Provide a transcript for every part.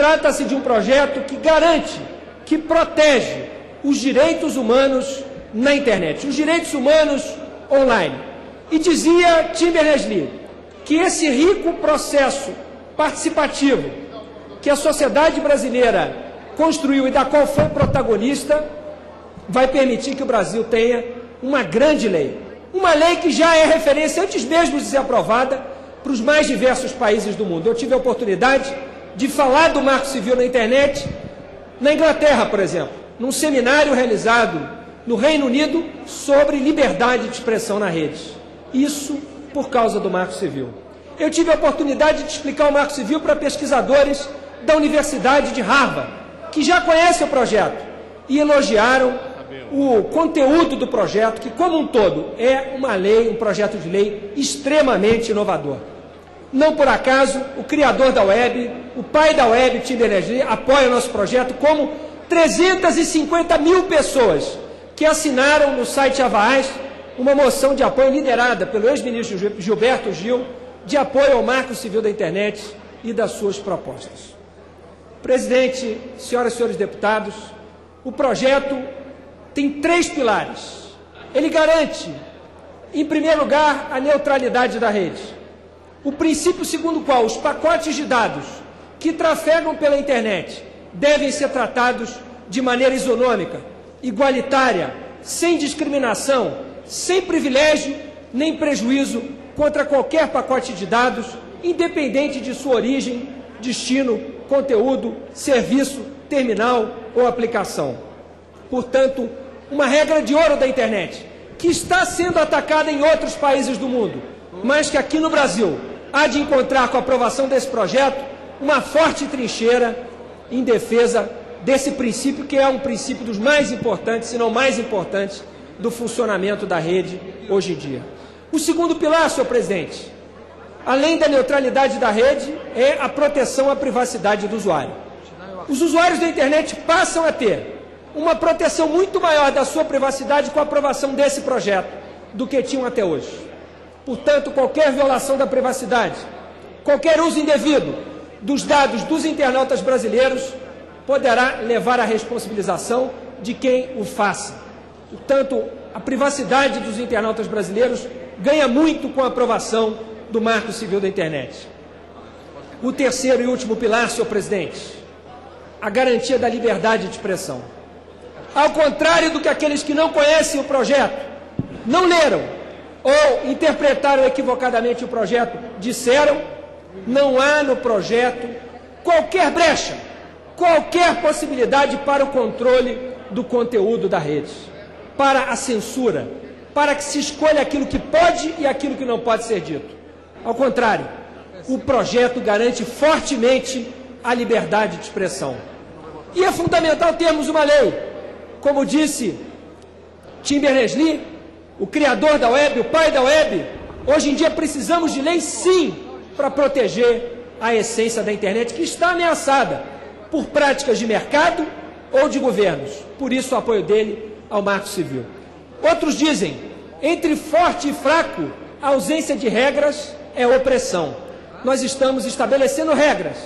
Trata-se de um projeto que garante, que protege os direitos humanos na internet, os direitos humanos online. E dizia Tim Berners-Lee que esse rico processo participativo que a sociedade brasileira construiu e da qual foi protagonista vai permitir que o Brasil tenha uma grande lei. Uma lei que já é referência antes mesmo de ser aprovada para os mais diversos países do mundo. Eu tive a oportunidade de falar do Marco Civil na internet na Inglaterra, por exemplo, num seminário realizado no Reino Unido sobre liberdade de expressão na rede. Isso por causa do Marco Civil. Eu tive a oportunidade de explicar o Marco Civil para pesquisadores da Universidade de Harvard, que já conhecem o projeto e elogiaram o conteúdo do projeto, que como um todo é uma lei, um projeto de lei extremamente inovador. Não por acaso, o criador da web, o pai da web, Tim Berners-Lee, apoia o nosso projeto, como 350 mil pessoas que assinaram no site Avaaz uma moção de apoio liderada pelo ex-ministro Gilberto Gil, de apoio ao marco civil da internet e das suas propostas. Presidente, senhoras e senhores deputados, o projeto tem três pilares. Ele garante, em primeiro lugar, a neutralidade da rede. O princípio segundo o qual os pacotes de dados que trafegam pela internet devem ser tratados de maneira isonômica, igualitária, sem discriminação, sem privilégio nem prejuízo contra qualquer pacote de dados, independente de sua origem, destino, conteúdo, serviço, terminal ou aplicação. Portanto, uma regra de ouro da internet, que está sendo atacada em outros países do mundo, mas que aqui no Brasil há de encontrar com a aprovação desse projeto uma forte trincheira em defesa desse princípio, que é um princípio dos mais importantes, se não mais importantes, do funcionamento da rede hoje em dia. O segundo pilar, senhor presidente, além da neutralidade da rede, é a proteção à privacidade do usuário. Os usuários da internet passam a ter uma proteção muito maior da sua privacidade com a aprovação desse projeto do que tinham até hoje. Portanto, qualquer violação da privacidade, qualquer uso indevido dos dados dos internautas brasileiros poderá levar à responsabilização de quem o faça. Portanto, a privacidade dos internautas brasileiros ganha muito com a aprovação do Marco Civil da Internet. O terceiro e último pilar, senhor presidente, a garantia da liberdade de expressão. Ao contrário do que aqueles que não conhecem o projeto, não leram ou interpretaram equivocadamente o projeto, disseram, não há no projeto qualquer brecha, qualquer possibilidade para o controle do conteúdo da rede, para a censura, para que se escolha aquilo que pode e aquilo que não pode ser dito. Ao contrário, o projeto garante fortemente a liberdade de expressão. E é fundamental termos uma lei como disse Tim Berners-Lee, o criador da web, o pai da web, hoje em dia precisamos de lei sim para proteger a essência da internet que está ameaçada por práticas de mercado ou de governos. Por isso o apoio dele ao Marco Civil. Outros dizem, entre forte e fraco, a ausência de regras é opressão. Nós estamos estabelecendo regras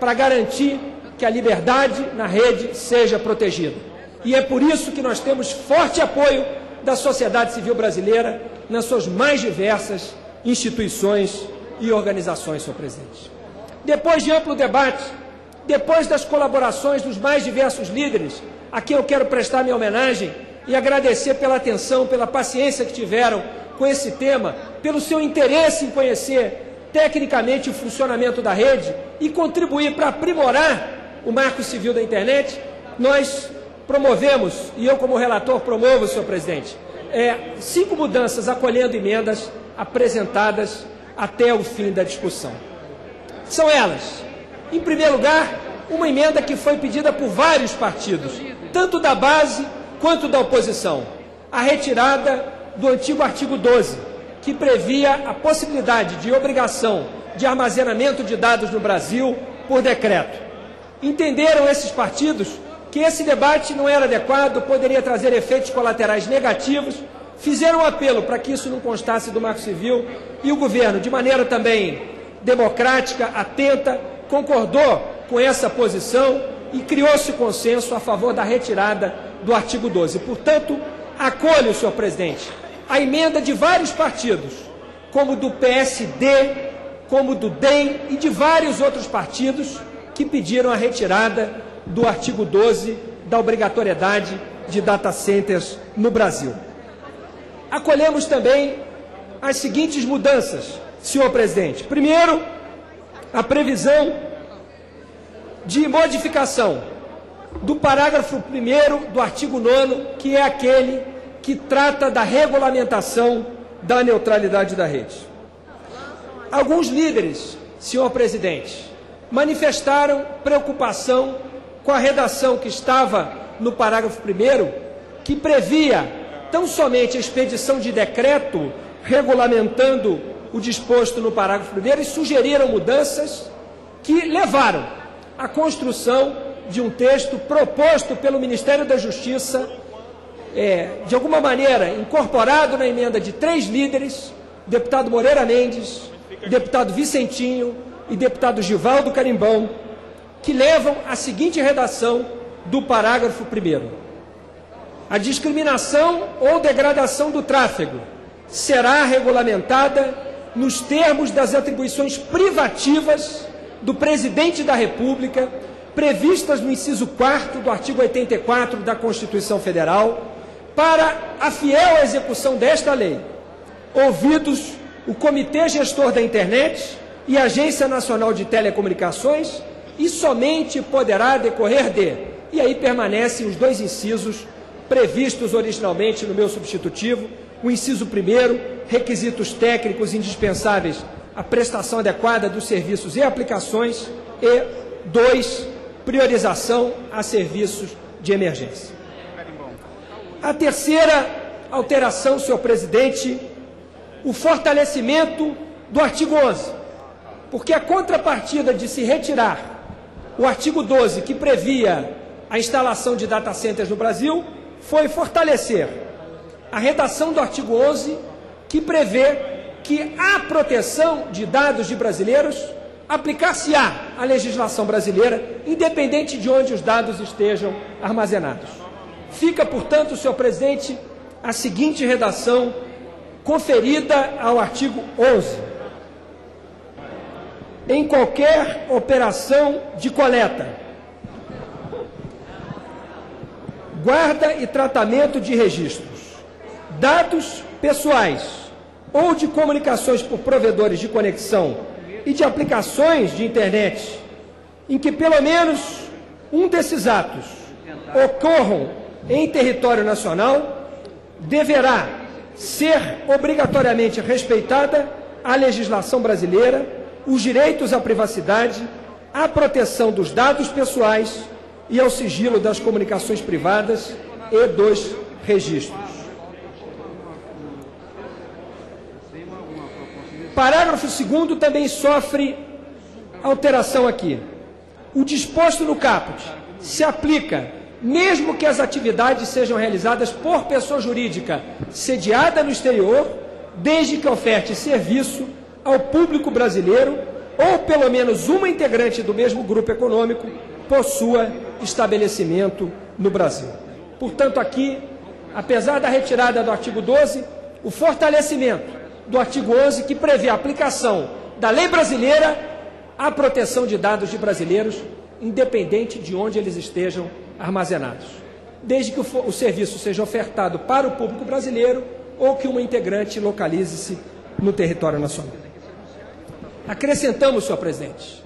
para garantir que a liberdade na rede seja protegida. E é por isso que nós temos forte apoio da sociedade civil brasileira nas suas mais diversas instituições e organizações, senhor presidente. Depois de amplo debate, depois das colaborações dos mais diversos líderes, a quem eu quero prestar minha homenagem e agradecer pela atenção, pela paciência que tiveram com esse tema, pelo seu interesse em conhecer tecnicamente o funcionamento da rede e contribuir para aprimorar o marco civil da internet, nós promovemos, e eu como relator promovo, senhor presidente, é, cinco mudanças acolhendo emendas apresentadas até o fim da discussão. São elas, em primeiro lugar, uma emenda que foi pedida por vários partidos, tanto da base quanto da oposição, a retirada do antigo artigo 12, que previa a possibilidade de obrigação de armazenamento de dados no Brasil por decreto. Entenderam esses partidos que esse debate não era adequado, poderia trazer efeitos colaterais negativos, fizeram um apelo para que isso não constasse do Marco Civil. E o governo, de maneira também democrática, atenta, concordou com essa posição e criou-se consenso a favor da retirada do artigo 12. Portanto, acolho, senhor presidente, a emenda de vários partidos, como do PSD, como do DEM e de vários outros partidos que pediram a retirada do artigo 12 da obrigatoriedade de data centers no Brasil. Acolhemos também as seguintes mudanças, senhor presidente. Primeiro, a previsão de modificação do parágrafo 1 do artigo 9, que é aquele que trata da regulamentação da neutralidade da rede. Alguns líderes, senhor presidente, manifestaram preocupação com a redação que estava no parágrafo 1, que previa tão somente a expedição de decreto regulamentando o disposto no parágrafo 1 e sugeriram mudanças que levaram à construção de um texto proposto pelo Ministério da Justiça, é, de alguma maneira incorporado na emenda de três líderes, deputado Moreira Mendes, deputado Vicentinho e deputado Givaldo Carimbão, que levam a seguinte redação do parágrafo 1. A discriminação ou degradação do tráfego será regulamentada nos termos das atribuições privativas do Presidente da República, previstas no inciso 4 do artigo 84 da Constituição Federal, para a fiel execução desta lei, ouvidos o Comitê Gestor da Internet e a Agência Nacional de Telecomunicações, e somente poderá decorrer de. E aí permanecem os dois incisos previstos originalmente no meu substitutivo. O inciso primeiro, requisitos técnicos indispensáveis à prestação adequada dos serviços e aplicações. E dois, priorização a serviços de emergência. A terceira alteração, senhor presidente, o fortalecimento do artigo 11. Porque a contrapartida de se retirar o artigo 12, que previa a instalação de data centers no Brasil, foi fortalecer a redação do artigo 11, que prevê que a proteção de dados de brasileiros aplicar-se-á a legislação brasileira, independente de onde os dados estejam armazenados. Fica, portanto, senhor presidente, a seguinte redação conferida ao artigo 11 em qualquer operação de coleta, guarda e tratamento de registros, dados pessoais ou de comunicações por provedores de conexão e de aplicações de internet, em que pelo menos um desses atos ocorram em território nacional, deverá ser obrigatoriamente respeitada a legislação brasileira os direitos à privacidade, à proteção dos dados pessoais e ao sigilo das comunicações privadas e dos registros. Parágrafo 2 também sofre alteração aqui. O disposto no caput se aplica mesmo que as atividades sejam realizadas por pessoa jurídica sediada no exterior, desde que oferte serviço ao público brasileiro ou pelo menos uma integrante do mesmo grupo econômico possua estabelecimento no Brasil. Portanto, aqui, apesar da retirada do artigo 12, o fortalecimento do artigo 11 que prevê a aplicação da lei brasileira à proteção de dados de brasileiros, independente de onde eles estejam armazenados, desde que o, o serviço seja ofertado para o público brasileiro ou que uma integrante localize-se no território nacional. Acrescentamos, senhor presidente,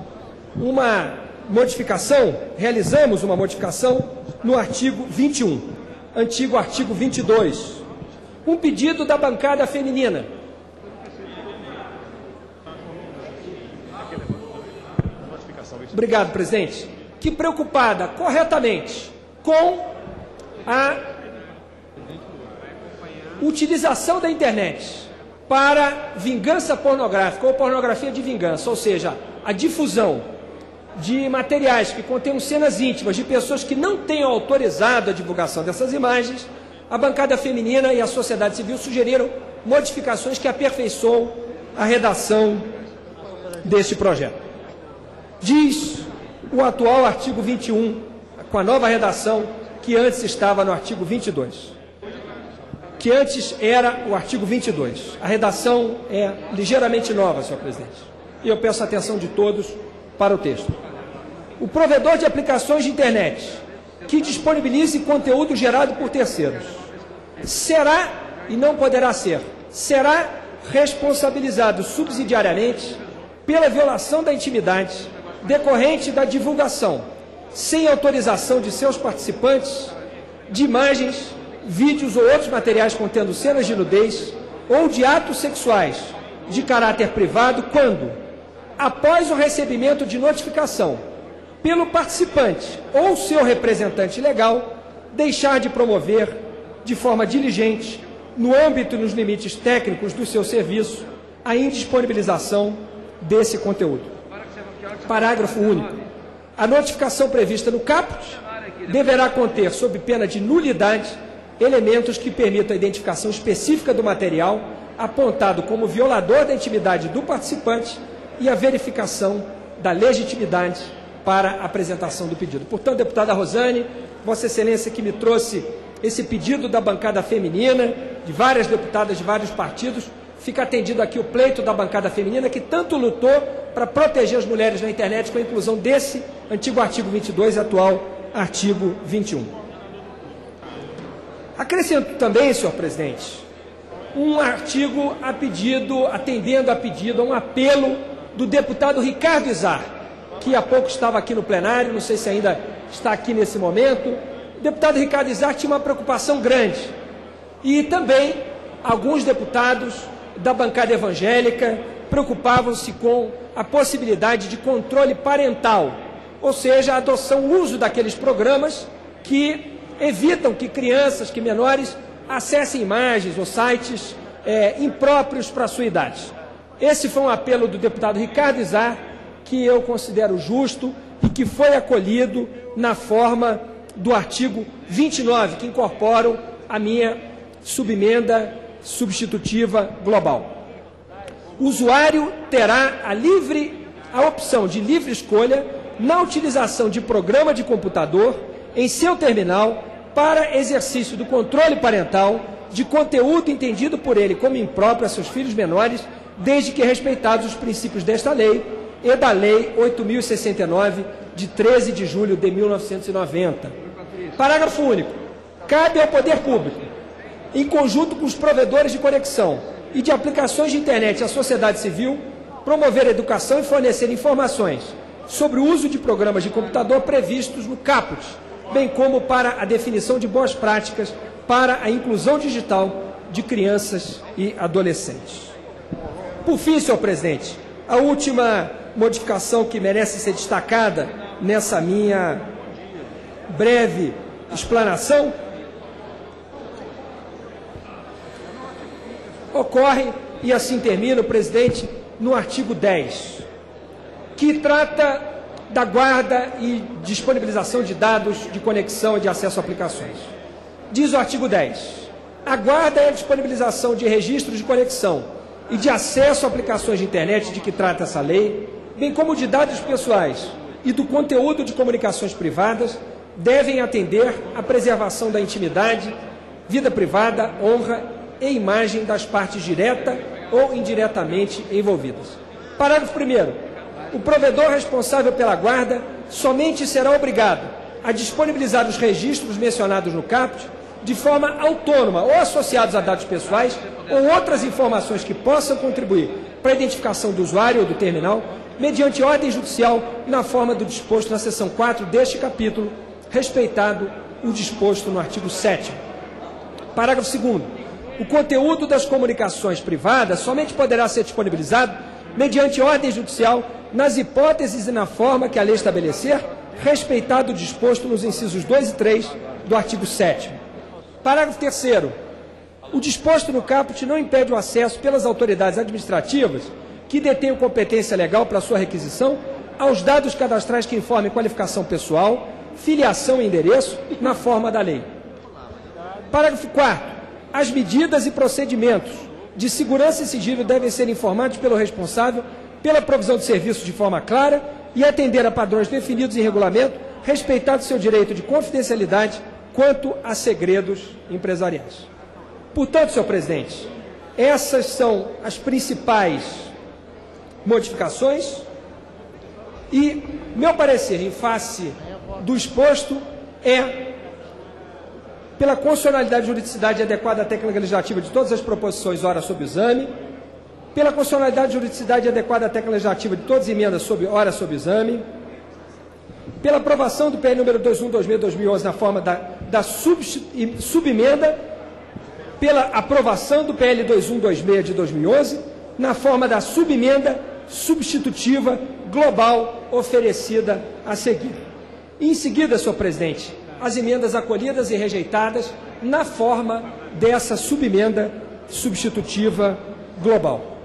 uma modificação, realizamos uma modificação no artigo 21, antigo artigo 22, um pedido da bancada feminina. Obrigado, presidente. Que preocupada corretamente com a utilização da internet para vingança pornográfica ou pornografia de vingança, ou seja, a difusão de materiais que contenham cenas íntimas de pessoas que não tenham autorizado a divulgação dessas imagens, a bancada feminina e a sociedade civil sugeriram modificações que aperfeiçoam a redação deste projeto. Diz o atual artigo 21, com a nova redação que antes estava no artigo 22. Que antes era o artigo 22. A redação é ligeiramente nova, senhor presidente. E eu peço a atenção de todos para o texto. O provedor de aplicações de internet que disponibilize conteúdo gerado por terceiros será, e não poderá ser, será responsabilizado subsidiariamente pela violação da intimidade decorrente da divulgação, sem autorização de seus participantes, de imagens, vídeos ou outros materiais contendo cenas de nudez ou de atos sexuais de caráter privado quando, após o recebimento de notificação pelo participante ou seu representante legal, deixar de promover de forma diligente, no âmbito e nos limites técnicos do seu serviço, a indisponibilização desse conteúdo. Parágrafo único. A notificação prevista no caput deverá conter, sob pena de nulidade, elementos que permitam a identificação específica do material apontado como violador da intimidade do participante e a verificação da legitimidade para a apresentação do pedido. Portanto, deputada Rosane, Vossa Excelência que me trouxe esse pedido da bancada feminina, de várias deputadas de vários partidos, fica atendido aqui o pleito da bancada feminina que tanto lutou para proteger as mulheres na internet com a inclusão desse antigo artigo 22 e atual artigo 21. Acrescento também, senhor presidente, um artigo a pedido, atendendo a pedido, a um apelo do deputado Ricardo Izar, que há pouco estava aqui no plenário, não sei se ainda está aqui nesse momento. O deputado Ricardo Izar tinha uma preocupação grande. E também alguns deputados da bancada evangélica preocupavam-se com a possibilidade de controle parental, ou seja, a adoção, o uso daqueles programas que evitam que crianças, que menores, acessem imagens ou sites é, impróprios para a sua idade. Esse foi um apelo do deputado Ricardo Izar, que eu considero justo e que foi acolhido na forma do artigo 29, que incorporam a minha subemenda substitutiva global. O usuário terá a livre a opção de livre escolha na utilização de programa de computador em seu terminal para exercício do controle parental de conteúdo entendido por ele como impróprio a seus filhos menores, desde que respeitados os princípios desta lei e da Lei 8.069, de 13 de julho de 1990. Parágrafo único. Cabe ao poder público, em conjunto com os provedores de conexão e de aplicações de internet à sociedade civil, promover a educação e fornecer informações sobre o uso de programas de computador previstos no CAPUT, bem como para a definição de boas práticas para a inclusão digital de crianças e adolescentes. Por fim, senhor presidente, a última modificação que merece ser destacada nessa minha breve explanação ocorre, e assim termina o presidente, no artigo 10, que trata da guarda e disponibilização de dados de conexão e de acesso a aplicações. Diz o artigo 10: a guarda e a disponibilização de registros de conexão e de acesso a aplicações de internet de que trata essa lei, bem como de dados pessoais e do conteúdo de comunicações privadas, devem atender à preservação da intimidade, vida privada, honra e imagem das partes direta ou indiretamente envolvidas. Parágrafo 1. O provedor responsável pela guarda somente será obrigado a disponibilizar os registros mencionados no CAPT de forma autônoma ou associados a dados pessoais ou outras informações que possam contribuir para a identificação do usuário ou do terminal, mediante ordem judicial na forma do disposto na seção 4 deste capítulo, respeitado o disposto no artigo 7 Parágrafo 2 o conteúdo das comunicações privadas somente poderá ser disponibilizado mediante ordem judicial nas hipóteses e na forma que a lei estabelecer, respeitado o disposto nos incisos 2 e 3 do artigo 7 Parágrafo 3 O disposto no caput não impede o acesso pelas autoridades administrativas que detenham competência legal para sua requisição aos dados cadastrais que informem qualificação pessoal, filiação e endereço na forma da lei. Parágrafo 4 as medidas e procedimentos de segurança e sigilo devem ser informados pelo responsável pela provisão de serviços de forma clara e atender a padrões definidos em regulamento, respeitado seu direito de confidencialidade quanto a segredos empresariais. Portanto, senhor presidente, essas são as principais modificações e meu parecer em face do exposto é pela constitucionalidade e juridicidade adequada à técnica legislativa de todas as proposições ora sob exame, pela constitucionalidade e juridicidade adequada à técnica legislativa de todas as emendas sob ora sob exame, pela aprovação do PL número 21/2011 na forma da, da subemenda, pela aprovação do PL 2126 de 2011 na forma da subemenda substitutiva global oferecida a seguir. Em seguida, senhor presidente, as emendas acolhidas e rejeitadas na forma dessa subemenda substitutiva global.